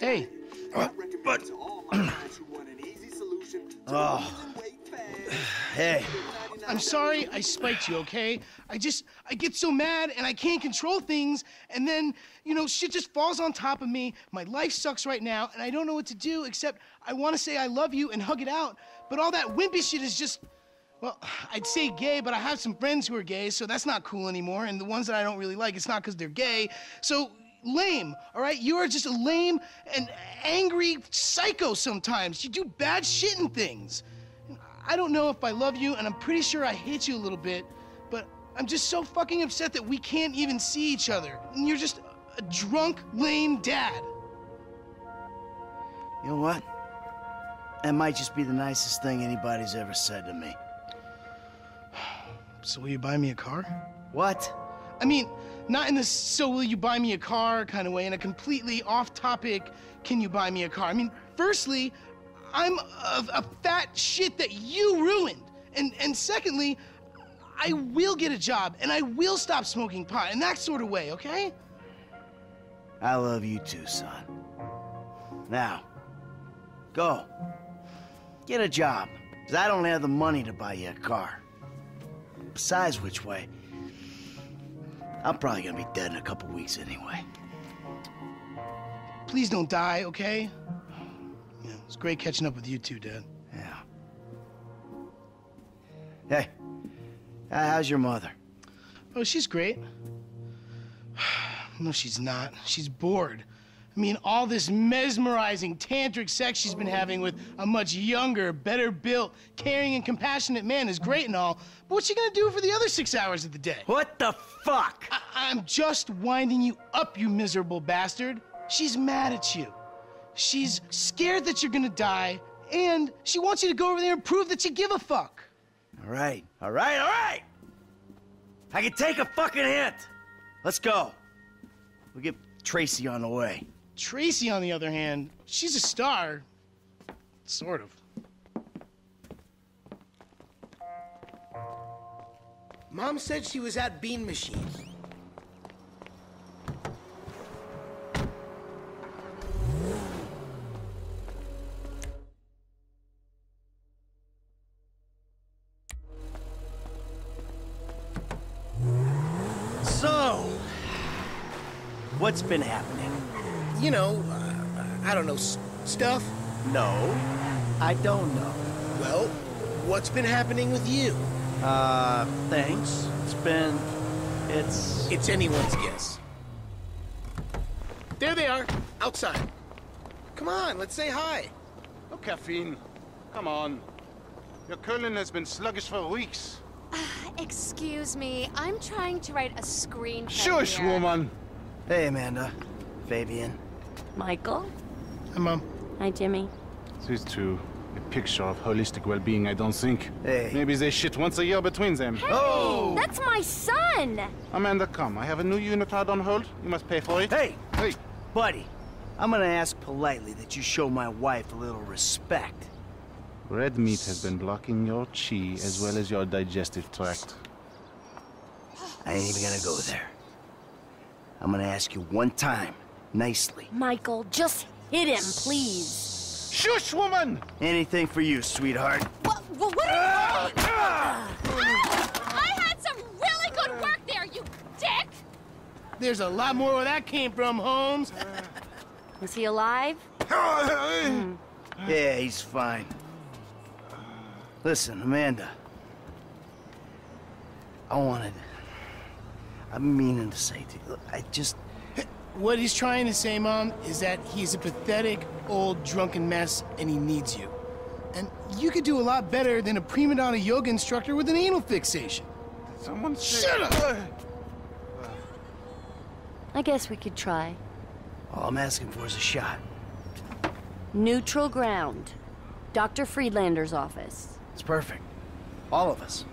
Hey. Uh, but. oh. Hey. I'm sorry I spiked you, okay? I just, I get so mad and I can't control things, and then, you know, shit just falls on top of me. My life sucks right now, and I don't know what to do except I want to say I love you and hug it out, but all that wimpy shit is just. Well, I'd say gay, but I have some friends who are gay, so that's not cool anymore. And the ones that I don't really like, it's not because they're gay. So lame, all right? You are just a lame and angry psycho sometimes. You do bad shit and things. I don't know if I love you, and I'm pretty sure I hate you a little bit, but I'm just so fucking upset that we can't even see each other. And you're just a drunk, lame dad. You know what? That might just be the nicest thing anybody's ever said to me. So will you buy me a car? What? I mean, not in the so will you buy me a car kind of way, in a completely off topic, can you buy me a car? I mean, firstly, I'm a, a fat shit that you ruined. And, and secondly, I will get a job and I will stop smoking pot in that sort of way, okay? I love you too, son. Now, go. Get a job, because I don't have the money to buy you a car. Besides which way, I'm probably gonna be dead in a couple weeks anyway. Please don't die, okay? Yeah, it's great catching up with you two, Dad. Yeah. Hey, uh, how's your mother? Oh, she's great. no, she's not. She's bored. I mean, all this mesmerizing tantric sex she's been having with a much younger, better built, caring, and compassionate man is great and all, but what's she gonna do for the other six hours of the day? What the fuck? I- I'm just winding you up, you miserable bastard. She's mad at you. She's scared that you're gonna die, and she wants you to go over there and prove that you give a fuck. All right, all right, all right! I can take a fucking hint! Let's go. We'll get Tracy on the way. Tracy, on the other hand, she's a star. Sort of. Mom said she was at Bean Machine. So, what's been happening? You know, uh, I don't know, s- stuff? No, I don't know. Well, what's been happening with you? Uh, thanks. It's been. It's. It's anyone's guess. There they are, outside. Come on, let's say hi. No caffeine. Come on. Your colon has been sluggish for weeks. Excuse me, I'm trying to write a screenplay Shush, here. woman. Hey, Amanda. Fabian. Michael? Hi, Mom. Hi, Jimmy. These two, a picture of holistic well-being, I don't think. Hey. Maybe they shit once a year between them. Oh! That's my son! Amanda, come. I have a new unitard on hold. You must pay for it. Hey, Hey. buddy. I'm gonna ask politely that you show my wife a little respect. Red meat has been blocking your chi as well as your digestive tract. I ain't even gonna go there. I'm gonna ask you one time, nicely. Michael, just hit him, please. Shush, woman! Anything for you, sweetheart. What, what, what are you ah! I had some really good work there, you dick! There's a lot more where that came from, Holmes. Is he alive? Yeah, he's fine. Listen, Amanda. I wanted. I'm meaning to say to you, I just. What he's trying to say, Mom, is that he's a pathetic, old, drunken mess and he needs you. And you could do a lot better than a prima donna yoga instructor with an anal fixation. Someone say- Shut up! I guess we could try. All I'm asking for is a shot. Neutral ground. Dr. Friedlander's office. It's perfect. All of us.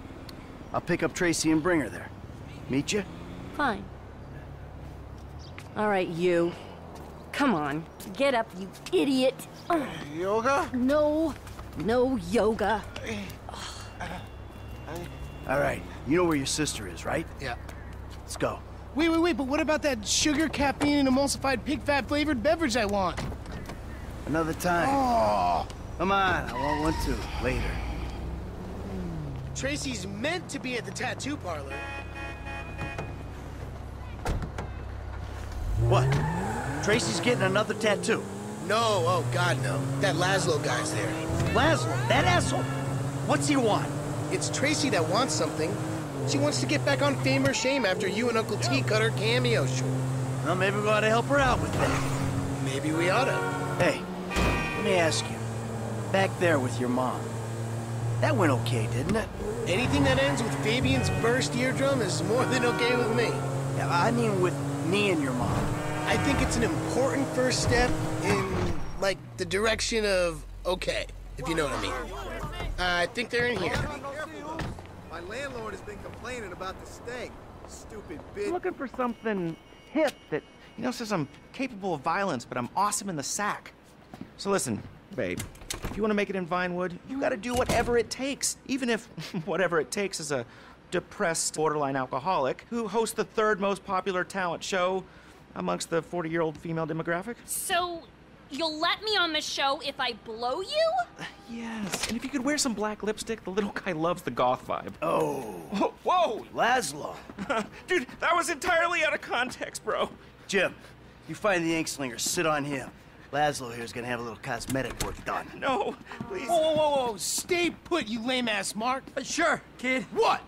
I'll pick up Tracy and bring her there. Meet you? Fine. All right, you. Come on, get up, you idiot. Ugh, Yoga? no, no yoga. All right. You know where your sister is, right? Yeah. Let's go. Wait, wait, wait, but what about that sugar, caffeine, and emulsified pig fat flavored beverage I want? Another time. Oh. Come on, I want one too. Later. Tracy's meant to be at the tattoo parlor. What? Tracy's getting another tattoo. No, oh God, no. That Lazlow guy's there. Lazlow, that asshole. What's he want? It's Tracy that wants something. She wants to get back on fame or shame after you and Uncle T cut her cameo short. Well, maybe we ought to help her out with that. Maybe we oughta. Hey, let me ask you. Back there with your mom. That went okay, didn't it? Anything that ends with Fabian's burst eardrum is more than okay with me. Yeah, I mean with me and your mom. I think it's an important first step in, like, the direction of okay, if you know what I mean. I think they're in here. My landlord has been complaining about the steak. Stupid bitch. I'm looking for something hip that, you know, says I'm capable of violence, but I'm awesome in the sack. So listen, babe, if you want to make it in Vinewood, you got to do whatever it takes, even if whatever it takes is a depressed borderline alcoholic who hosts the third most popular talent show amongst the 40-year-old female demographic. So, you'll let me on the show if I blow you? Yes, and if you could wear some black lipstick, the little guy loves the goth vibe. Oh, Whoa, whoa! Lazlow. dude, that was entirely out of context, bro. Jim, you find the ink slinger, sit on him. Lazlow here's gonna have a little cosmetic work done. No, please. Whoa, whoa, whoa, whoa! Stay put, you lame ass Mark. Sure, kid. What?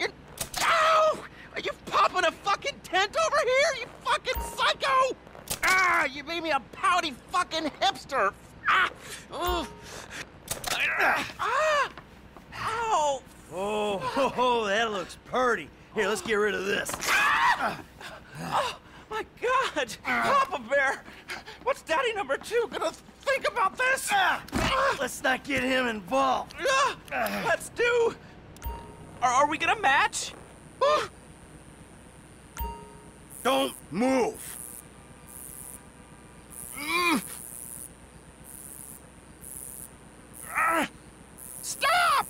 You're... Ow! Are you popping a fucking tent over here, you fucking psycho? Ah, you made me a pouty fucking hipster. Ah! Ah! Ow! Oh, ho, that looks purty. Here, let's get rid of this. Oh, my God! Papa Bear! What's Daddy number two gonna think about this? Ah! Let's not get him involved. Ah! Let's do... Are, are we gonna match? Ah! Don't move. Stop!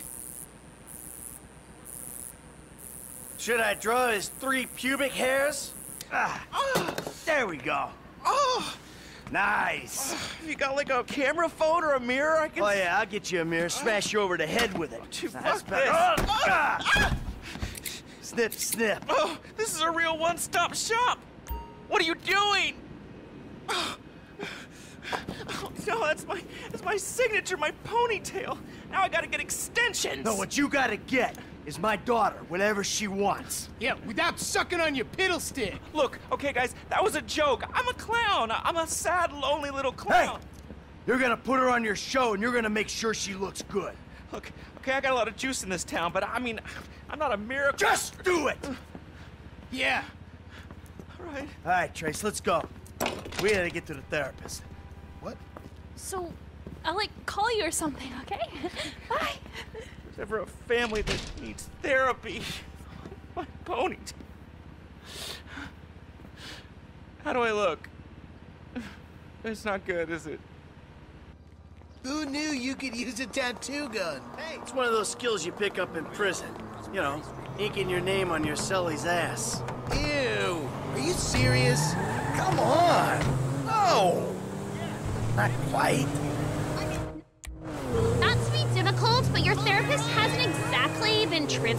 Should I draw his three pubic hairs? Ah, there we go. Oh! Nice. You got like a camera phone or a mirror I can Oh yeah, I'll get you a mirror, smash you over the head with it. That's fuck better. this. Ah! Snip, snip. Oh, this is a real one-stop shop. What are you doing? Oh, oh, no, that's my that's my signature, my ponytail. Now I gotta get extensions. No, what you gotta get is my daughter, whatever she wants. Yeah, without sucking on your piddle stick. Look, okay, guys, that was a joke. I'm a clown. I'm a sad, lonely little clown. Hey, clown. you're gonna put her on your show and you're gonna make sure she looks good. Look, okay, I got a lot of juice in this town, but I mean, I'm not a miracle. Just do it! Yeah. All right. All right, Trace, let's go. We gotta get to the therapist. What? So, I'll like call you or something, okay? Bye. There's ever a family that needs therapy. My pony. How do I look? It's not good, is it? Who knew you could use a tattoo gun? Hey, it's one of those skills you pick up in prison. You know, inking your name on your cellie's ass. Ew. Are you serious? Come on. No! Not quite.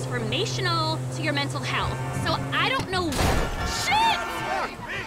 Transformational to your mental health. So I don't know. Shit!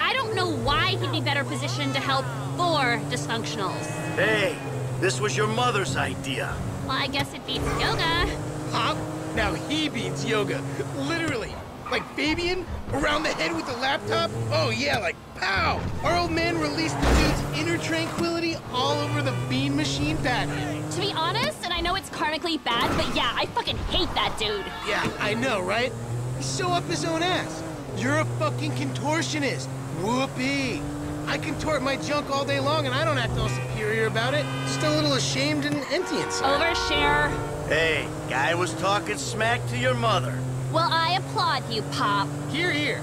I don't know why he'd be better positioned to help four dysfunctionals. Hey, this was your mother's idea. Well, I guess it beats yoga. Huh? Now he beats yoga. Literally. Like Fabian? Around the head with the laptop? Oh yeah, like pow! Our old man released the dude's inner tranquility all over the bean machine pattern. To be honest, and I know it's karmically bad, but yeah, I fucking hate that dude. Yeah, I know, right? He's so up his own ass. You're a fucking contortionist. Whoopee. I contort my junk all day long and I don't act all superior about it. Just a little ashamed and empty inside. Overshare. Hey, guy was talking smack to your mother. Well, I applaud you, Pop. Hear, hear.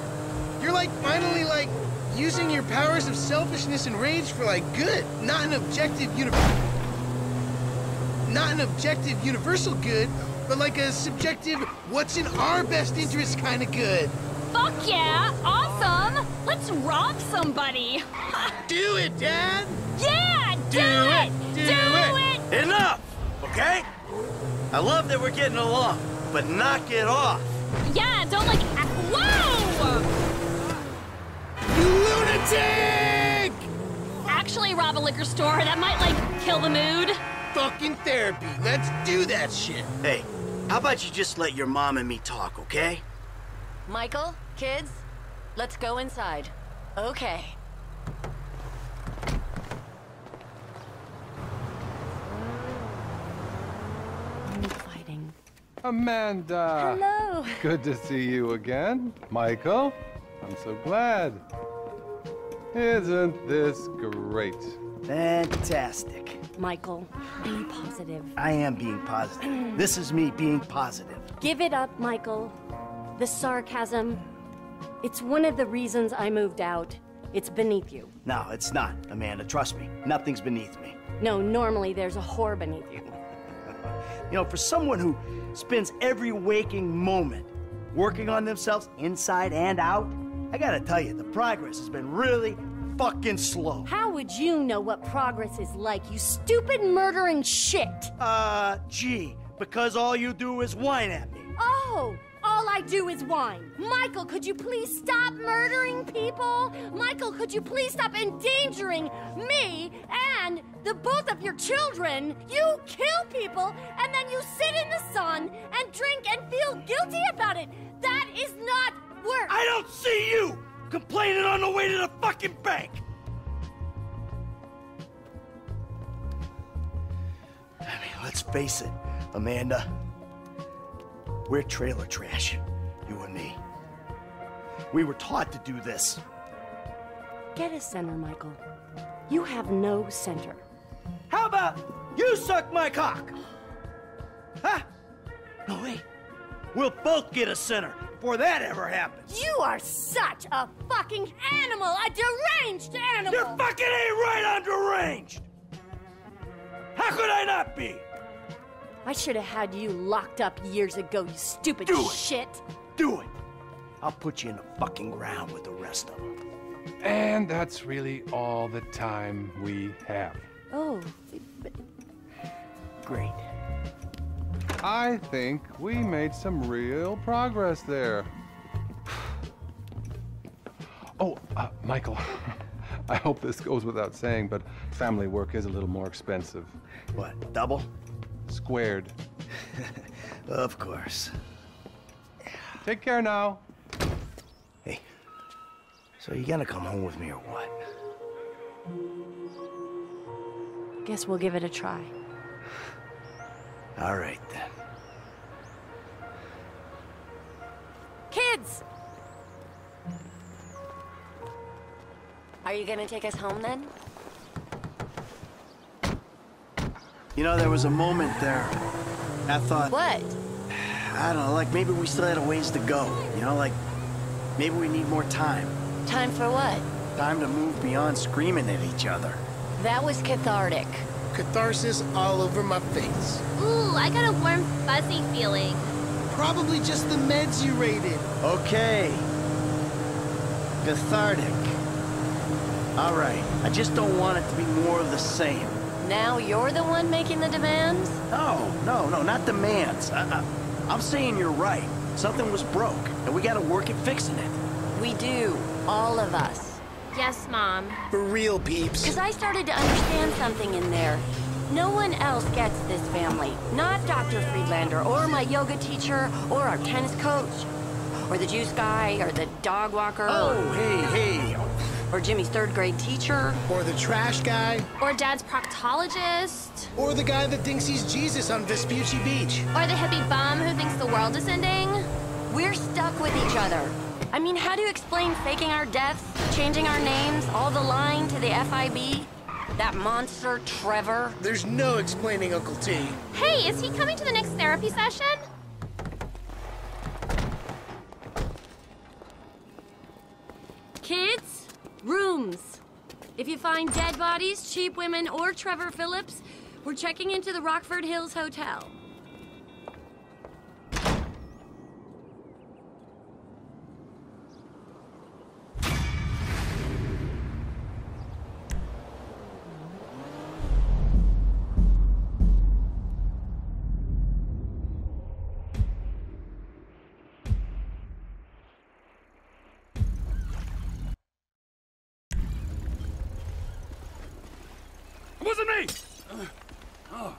You're like finally like using your powers of selfishness and rage for like good, not an objective uni- not an objective universal good, but like a subjective what's in our best interest kind of good. Fuck yeah! Awesome! Let's rob somebody! Do it, Dad! Yeah! Do, Do it! it! Do it! it! Enough, okay? I love that we're getting along, but knock it off. Yeah, don't like. Whoa! You lunatic! Actually, rob a liquor store. That might, like, kill the mood. Fucking therapy. Let's do that shit. Hey, how about you just let your mom and me talk, okay? Michael, kids, let's go inside. Okay. Fighting. Amanda! Hello. Good to see you again. Michael, I'm so glad. Isn't this great? Fantastic. Michael, be positive. I am being positive. This is me being positive. Give it up, Michael. The sarcasm. It's one of the reasons I moved out. It's beneath you. No, it's not, Amanda. Trust me. Nothing's beneath me. No, normally there's a whore beneath you. You know, for someone who spends every waking moment working on themselves inside and out, I gotta tell you, the progress has been really fucking slow. How would you know what progress is like, you stupid murdering shit? Uh, gee, because all you do is whine at me. Oh, all I do is whine. Michael, could you please stop murdering people? Michael, could you please stop endangering me and the both of your children? You kill people and then you sit in the sun and drink and feel guilty about it. That is not work. I don't see you complaining on the way to the fucking bank. I mean, let's face it, Amanda. We're trailer trash, you and me. We were taught to do this. Get a center, Michael. You have no center. How about you suck my cock? Huh? No, wait. We'll both get a center before that ever happens. You are such a fucking animal, a deranged animal. You're fucking ain't right on deranged. How could I not be? I should have had you locked up years ago, you stupid Do it. shit. Do it. I'll put you in the fucking ground with the rest of them. And that's really all the time we have. Oh, Great. I think we made some real progress there. Oh, uh, Michael, I hope this goes without saying, but family work is a little more expensive. What, double? Squared. Of course. Take care now. Hey, so you gonna come home with me or what? guess we'll give it a try. All right then. Kids! Are you gonna take us home then? You know, there was a moment there. I thought, What? I don't know, like maybe we still had a ways to go. You know, like maybe we need more time. Time for what? Time to move beyond screaming at each other. That was cathartic. Catharsis all over my face. Ooh, I got a warm, fuzzy feeling. Probably just the meds you rated. Okay. Cathartic. All right. I just don't want it to be more of the same. Now you're the one making the demands? No, no, no, not demands. I, I, I'm saying you're right. Something was broke, and we gotta work at fixing it. We do. All of us. Yes, Mom. For real, peeps. Because I started to understand something in there. No one else gets this family. Not Dr. Friedlander, or my yoga teacher, or our tennis coach, or the juice guy, or the dog walker, Oh, hey, hey. or Jimmy's third grade teacher. Or the trash guy. Or Dad's proctologist. Or the guy that thinks he's Jesus on Vespucci Beach. Or the hippie bum who thinks the world is ending. We're stuck with each other. I mean, how do you explain faking our deaths, changing our names, all the lying to the FIB? That monster, Trevor? There's no explaining Uncle T. Hey, is he coming to the next therapy session? Kids, rooms. If you find dead bodies, cheap women, or Trevor Phillips, we're checking into the Rockford Hills Hotel. Wasn't me! Uh, oh.